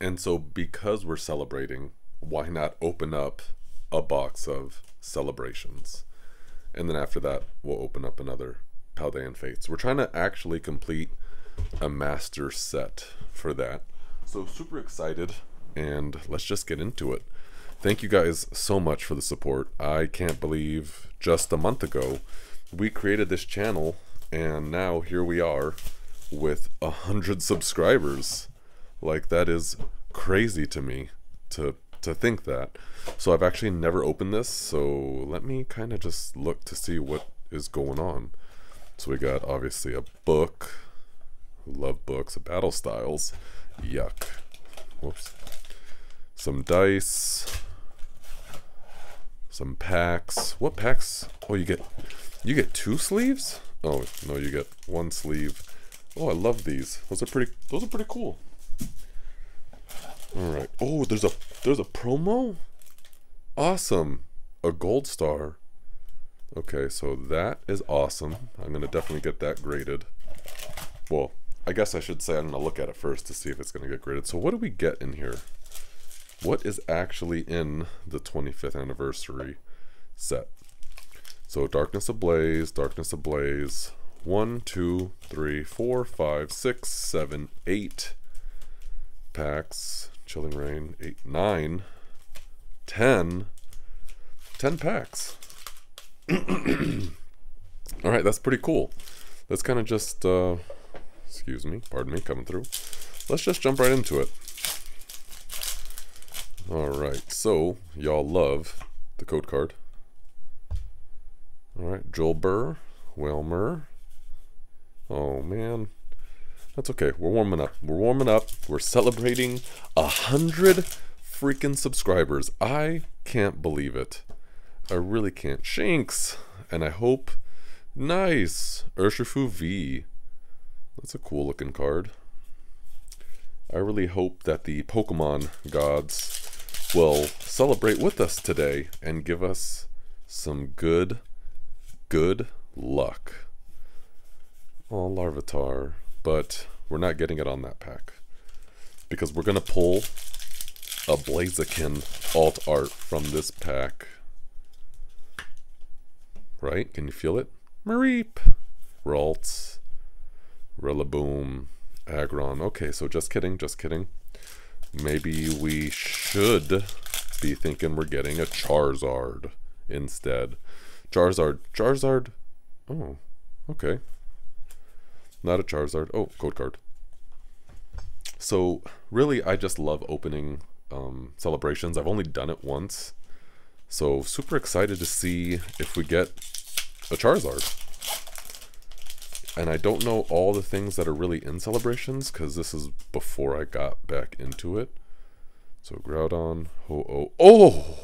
And so, because we're celebrating, why not open up a box of celebrations? And then after that, we'll open up another Paldean Fates. We're trying to actually complete a master set for that. So, super excited, and let's just get into it. Thank you guys so much for the support. I can't believe just a month ago we created this channel, and now here we are with a hundred subscribers. Like that is crazy to me to to think that. So I've actually never opened this, so let me kind of just look to see what is going on. So we got obviously a book. Love books, battle styles. Yuck. Whoops. Some dice. Some packs. What packs? Oh, you get you get two sleeves? Oh, no, you get one sleeve. Oh, I love these. Those are pretty those are pretty cool. All right. Oh, there's a there's a promo? Awesome. A gold star. Okay, so that is awesome. I'm to definitely get that graded. Well, I guess I should say I'm to look at it first to see if it's to get graded. So what do we get in here? What is actually in the 25th anniversary set? So Darkness Ablaze, Darkness Ablaze, one, two, three, four, five, six, seven, eight packs. Chilling Reign, eight, nine, ten, ten packs. All right, that's pretty cool. Let's kind of just, uh, excuse me, pardon me, coming through. Let's just jump right into it. All right, so y'all love the code card. All right, Joel Burr, Wilmer. Oh man, that's okay. We're warming up. We're warming up. We're celebrating a hundred freaking subscribers. I can't believe it. I really can't. Shinx, and I hope. Nice, Urshifu V. That's a cool looking card. I really hope that the Pokemon gods will celebrate with us today and give us some good, good luck. Oh, Larvitar. But we're not getting it on that pack. Because we're going to pull a Blaziken alt art from this pack. Right? Can you feel it? Mareep. Ralts. Rillaboom. Aggron. Okay, so just kidding, just kidding. Maybe we should be thinking we're getting a Charizard instead. Charizard. Charizard. Oh, okay. Not a Charizard. Oh, code card. So, really, I just love opening um, celebrations. I've only done it once. So, super excited to see if we get a Charizard. And I don't know all the things that are really in celebrations because this is before I got back into it. So Groudon, Ho-Oh. Oh!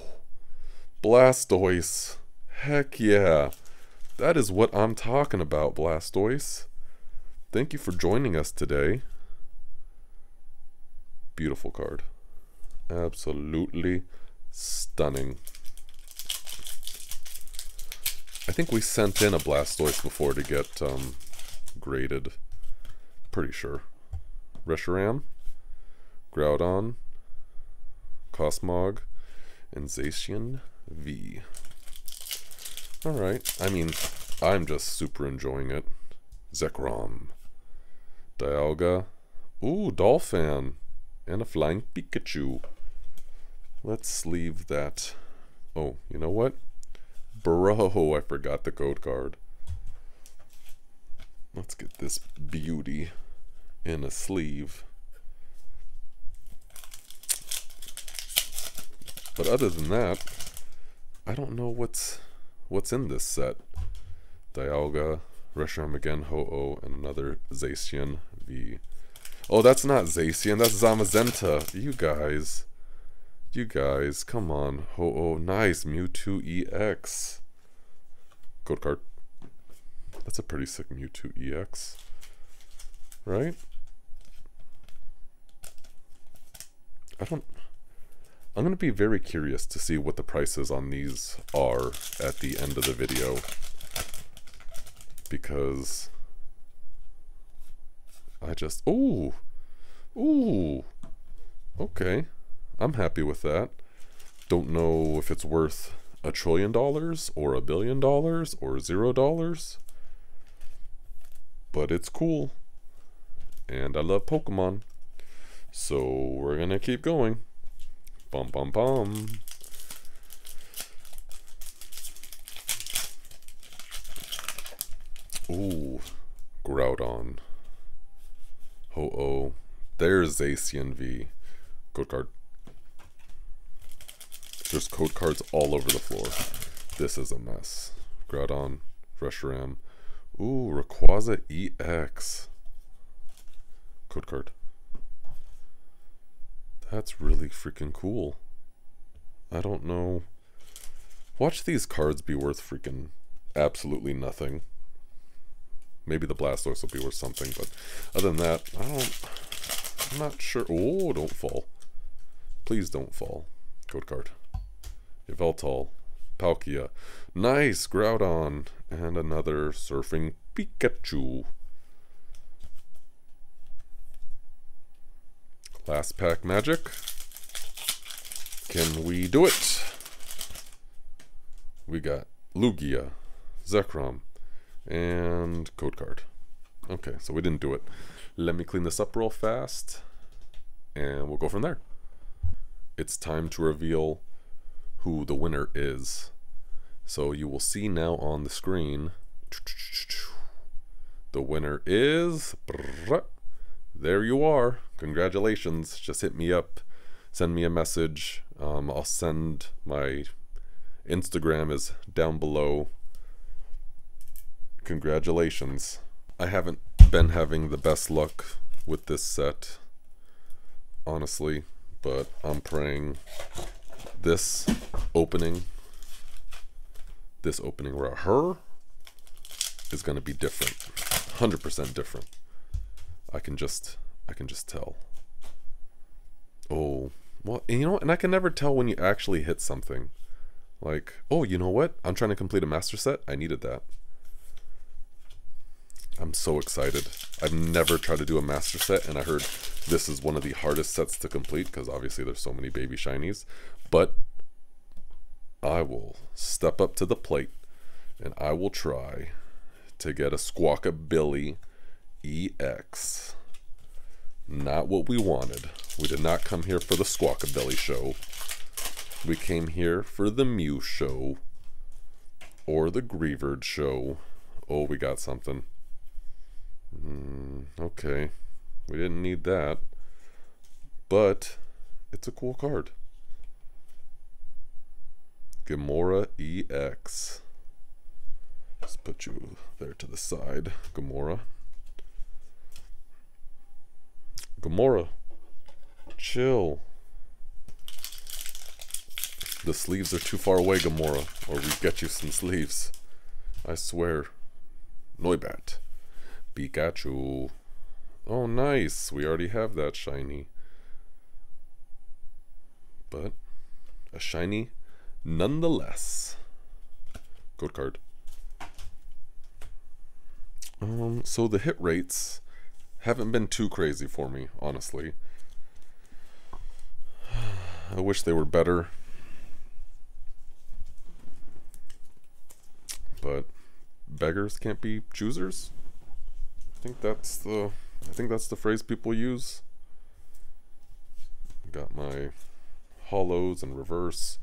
Blastoise. Heck yeah. That is what I'm talking about, Blastoise. Thank you for joining us today. Beautiful card. Absolutely stunning. I think we sent in a Blastoise before to get um, graded. Pretty sure. Reshiram, Groudon, Cosmog, and Zacian V. Alright, I mean, I'm just super enjoying it. Zekrom, Dialga, uh, ooh, Dolphin, and a Flying Pikachu. Let's leave that. Oh, you know what? Bro, I forgot the code card. Let's get this beauty in a sleeve. But other than that, I don't know what's what's in this set. Dialga, uh, Reshiram again, Ho-Oh, and another Zacian V. Oh, that's not Zacian, that's Zamazenta. You guys. You guys, come on. Ho-Oh, nice. Mewtwo EX. Code card. That's a pretty sick Mewtwo EX. Right? I don't... I'm going to be very curious to see what the prices on these are at the end of the video. Because... I just... Ooh! Ooh! Oh, Okay. I'm happy with that. Don't know if it's worth a trillion dollars or a billion dollars or zero dollars. But it's cool. And I love Pokemon. So we're gonna keep going. Bum bum bum. Ooh, Groudon. Ho-Oh. There's Zacian V. Code card. There's code cards all over the floor. This is a mess. Groudon, Reshiram. Ooh, Rayquaza EX. Code card. That's really freaking cool. I don't know. Watch these cards be worth freaking absolutely nothing. Maybe the Blastoise will be worth something, but other than that, I don't. I'm not sure. Oh, don't fall. Please don't fall. Code card. Yveltal. Palkia. Nice! Groudon. And another Surfing Pikachu. Last pack magic. Can we do it? We got Lugia, Zekrom, and code card. Okay, so we didn't do it. Let me clean this up real fast, and we'll go from there. It's time to reveal who the winner is. So you will see now on the screen. The winner is. There you are. Congratulations. Just hit me up. Send me a message. Um, I'll send my Instagram is down below. Congratulations. I haven't been having the best luck with this set, honestly, but I'm praying this opening, this opening where her is going to be different. 100% different. I can just, I can just tell. Oh, well, you know, and I can never tell when you actually hit something. Like, oh, you know what? I'm trying to complete a master set. I needed that. I'm so excited. I've never tried to do a master set, and I heard this is one of the hardest sets to complete because obviously there's so many baby shinies. But I will step up to the plate and I will try to get a Squawkabilly EX. Not what we wanted. We did not come here for the Squawkabilly show. We came here for the Mew show. Or the Greavard show. Oh, we got something. Mm, okay. We didn't need that. But it's a cool card. Gamora EX. Let's put you there to the side. Gamora. Gamora. Chill. The sleeves are too far away, Gamora, or we get you some sleeves. I swear. Noibat. Pikachu. Oh, nice. We already have that shiny. But a shiny nonetheless. Code card. Um, so the hit rates haven't been too crazy for me, honestly. I wish they were better. But beggars can't be choosers. I think that's the I think that's the phrase people use. Got my holos and reverse.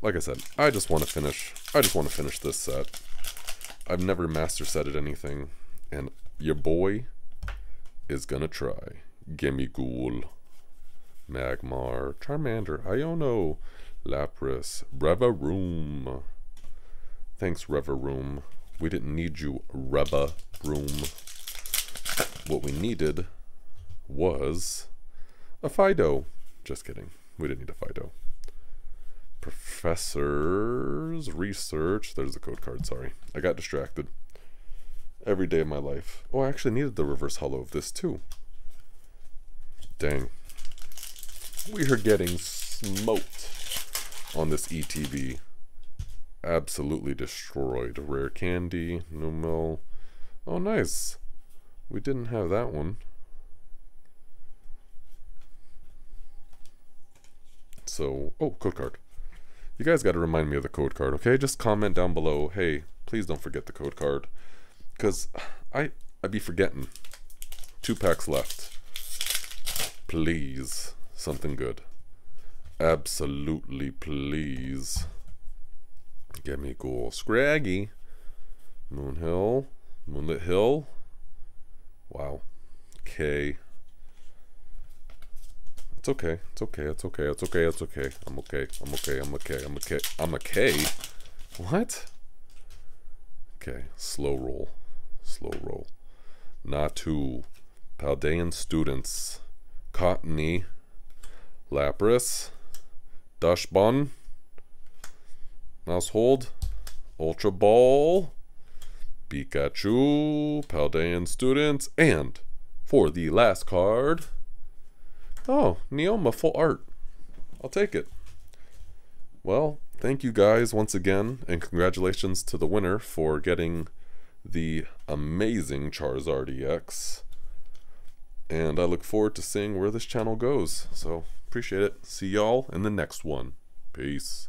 Like I said, I just want to finish I just want to finish this set. I've never master setted anything, and your boy is gonna try. Gimmighoul, Magmar, Charmander, Iono, Lapras, Revavroom. Thanks, Revavroom. We didn't need you, Reba Room. What we needed was a Fidough. Just kidding. We didn't need a Fidough. Professor's research. There's the code card, sorry. I got distracted. Every day of my life. Oh, I actually needed the reverse holo of this too. Dang. We are getting smoked on this ETB absolutely destroyed. Rare candy. Oh, nice. Oh, nice. We didn't have that one. So, oh, code card. You guys got to remind me of the code card, okay? Just comment down below. Hey, please don't forget the code card, because I I be forgetting. Two packs left. Please, something good. Absolutely, please. Get me cool. Scraggy. Moon Hill. Moonlit Hill. Wow. K. It's okay. It's okay. It's okay. It's okay. It's okay. I'm okay. I'm okay. I'm okay. I'm okay. I'm K. What? Okay. Slow roll. Slow roll. Natu. Paldean students. Cottonee. Lapras. Dachsbun. Maushold. Ultra Ball. Pikachu. Paldean students. And for the last card. Oh, Nemona full art. I'll take it. Well, thank you guys once again, and congratulations to the winner for getting the amazing Charizard EX. And I look forward to seeing where this channel goes. So, appreciate it. See y'all in the next one. Peace.